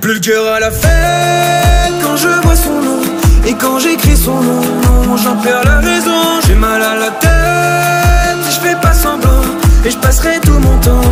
Plus le cœur à la fête quand je vois son nom. Et quand j'écris son nom, non, j'en perds la raison. J'ai mal à la tête et je fais pas semblant. Et je passerai tout mon temps